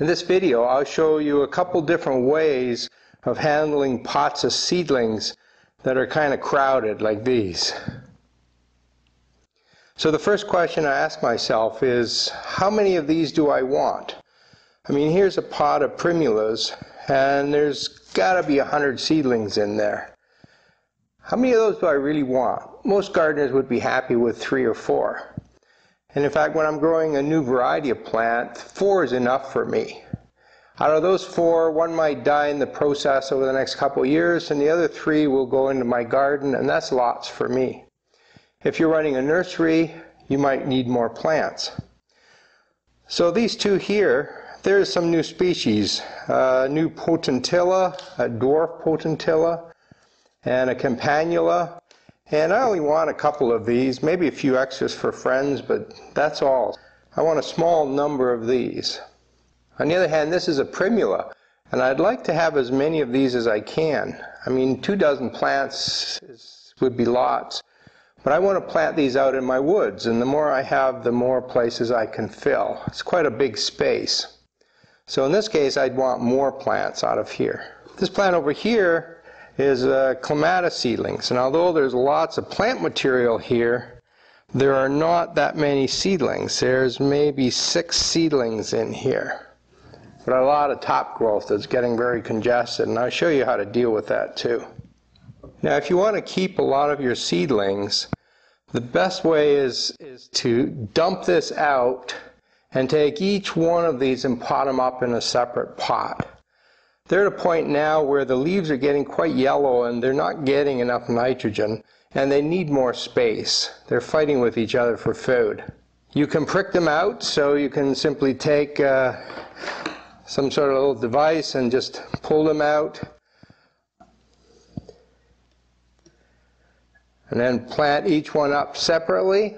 In this video I'll show you a couple different ways of handling pots of seedlings that are kind of crowded like these. So the first question I ask myself is how many of these do I want? I mean here's a pot of primulas and there's got to be a hundred seedlings in there. How many of those do I really want? Most gardeners would be happy with three or four. And in fact, when I'm growing a new variety of plant, four is enough for me. Out of those four, one might die in the process over the next couple years, and the other three will go into my garden, and that's lots for me. If you're running a nursery, you might need more plants. So these two here, there's some new species. A new potentilla, a dwarf potentilla, and a campanula, and I only want a couple of these, maybe a few extras for friends, but that's all. I want a small number of these. On the other hand, this is a primula, and I'd like to have as many of these as I can. I mean, two dozen plants is, would be lots, but I want to plant these out in my woods, and the more I have, the more places I can fill. It's quite a big space. So in this case, I'd want more plants out of here. This plant over here is uh, clematis seedlings. And although there's lots of plant material here, there are not that many seedlings. There's maybe six seedlings in here. But a lot of top growth that's getting very congested, and I'll show you how to deal with that too. Now, if you want to keep a lot of your seedlings, the best way is, is to dump this out and take each one of these and pot them up in a separate pot. They're at a point now where the leaves are getting quite yellow and they're not getting enough nitrogen and they need more space. They're fighting with each other for food. You can prick them out, so you can simply take uh, some sort of little device and just pull them out. And then plant each one up separately.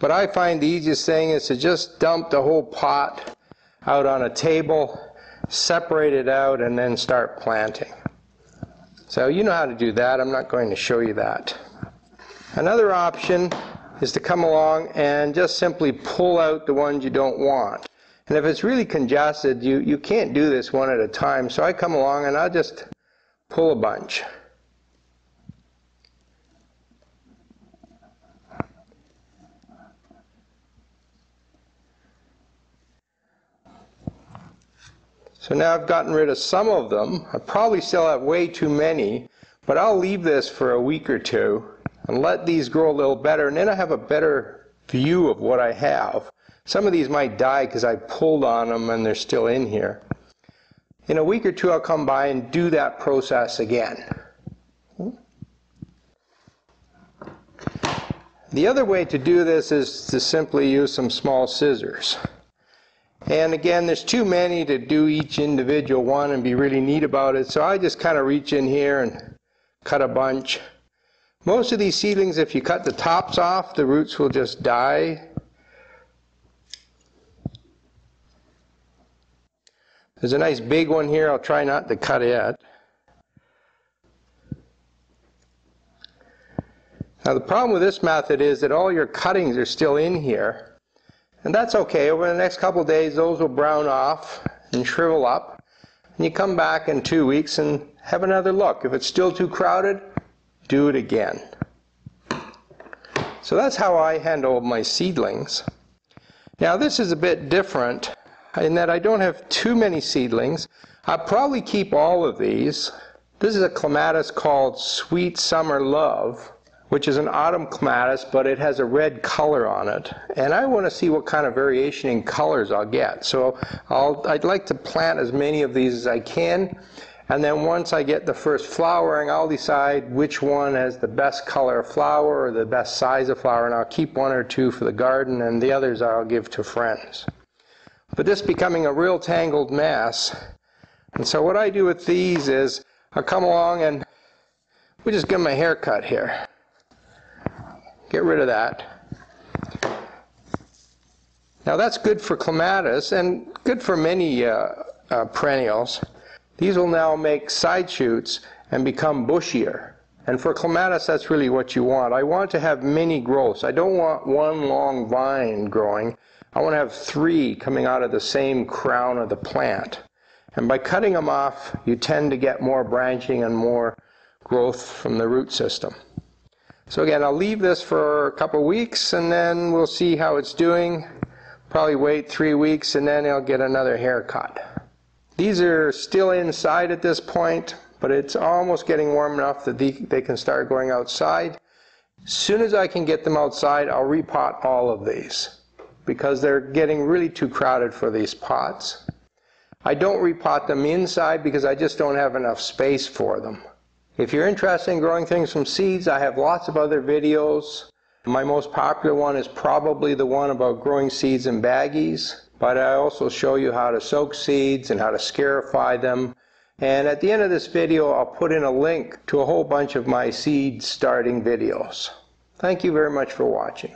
But I find the easiest thing is to just dump the whole pot out on a table, separate it out, and then start planting. So you know how to do that. I'm not going to show you that. Another option is to come along and just simply pull out the ones you don't want. And if it's really congested, you, you can't do this one at a time. So I come along and I'll just pull a bunch. So now I've gotten rid of some of them. I probably still have way too many, but I'll leave this for a week or two and let these grow a little better, and then I have a better view of what I have. Some of these might die because I pulled on them and they're still in here. In a week or two, I'll come by and do that process again. The other way to do this is to simply use some small scissors. And again, there's too many to do each individual one and be really neat about it. So I just kind of reach in here and cut a bunch. Most of these seedlings, if you cut the tops off, the roots will just die. There's a nice big one here. I'll try not to cut it. Now the problem with this method is that all your cuttings are still in here. And that's okay. Over the next couple days, those will brown off and shrivel up. And you come back in two weeks and have another look. If it's still too crowded, do it again. So that's how I handle my seedlings. Now this is a bit different in that I don't have too many seedlings. I'll probably keep all of these. This is a clematis called Sweet Summer Love which is an autumn clematis, but it has a red color on it. And I want to see what kind of variation in colors I'll get. So I'll, I'd like to plant as many of these as I can. And then once I get the first flowering, I'll decide which one has the best color of flower or the best size of flower, and I'll keep one or two for the garden, and the others I'll give to friends. But this becoming a real tangled mess. And so what I do with these is I'll come along and we just give them a haircut here. Get rid of that. Now that's good for clematis and good for many uh, uh, perennials. These will now make side shoots and become bushier. And for clematis, that's really what you want. I want to have many growths. I don't want one long vine growing. I want to have three coming out of the same crown of the plant. And by cutting them off, you tend to get more branching and more growth from the root system. So again, I'll leave this for a couple weeks and then we'll see how it's doing. Probably wait three weeks and then I'll get another haircut. These are still inside at this point but it's almost getting warm enough that they, can start going outside. As soon as I can get them outside, I'll repot all of these because they're getting really too crowded for these pots. I don't repot them inside because I just don't have enough space for them. If you're interested in growing things from seeds, I have lots of other videos. My most popular one is probably the one about growing seeds in baggies, but I also show you how to soak seeds and how to scarify them and at the end of this video, I'll put in a link to a whole bunch of my seed starting videos. Thank you very much for watching.